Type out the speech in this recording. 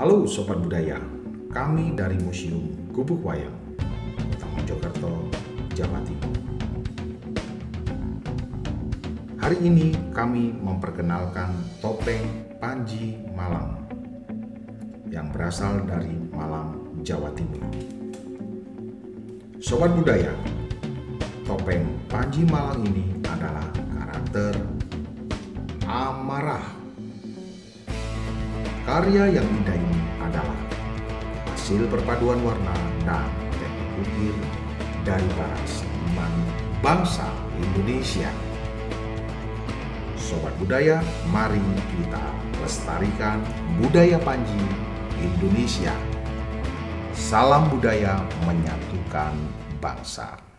Halo Sobat Budaya, kami dari Museum Gubuk Wayang, Kota Mojokerto, Jawa Timur. Hari ini kami memperkenalkan topeng Panji Malang yang berasal dari Malang, Jawa Timur. Sobat Budaya, topeng Panji Malang ini adalah karakter amarah Karya yang indah adalah hasil perpaduan warna dan teknik ukir dari para seniman bangsa Indonesia. Sobat budaya, mari kita lestarikan budaya Panji Indonesia. Salam budaya menyatukan bangsa.